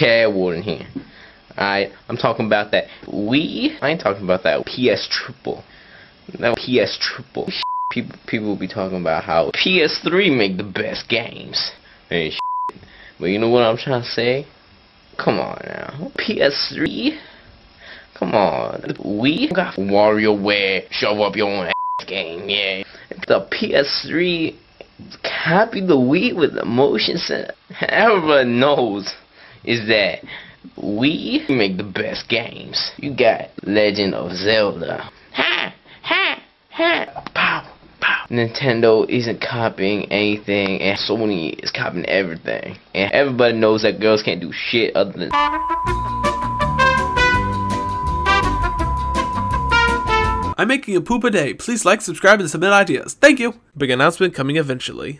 Chad Warden here. Alright, I'm talking about that Wii. I ain't talking about that PS Triple. That PS Triple. People people will be talking about how PS3 make the best games. But you know what I'm trying to say? Come on now. PS3? Come on. We got WarioWare, shove up your own ass game, yeah. The PS3 copy the Wii with the motion sensor. Everyone knows is that we make the best games. You got Legend of Zelda. Ha! Ha! Ha! Pow! Pow! Nintendo isn't copying anything and Sony is copying everything. And everybody knows that girls can't do shit other than I'm making a poop a day. Please like, subscribe, and submit ideas. Thank you. Big announcement coming eventually.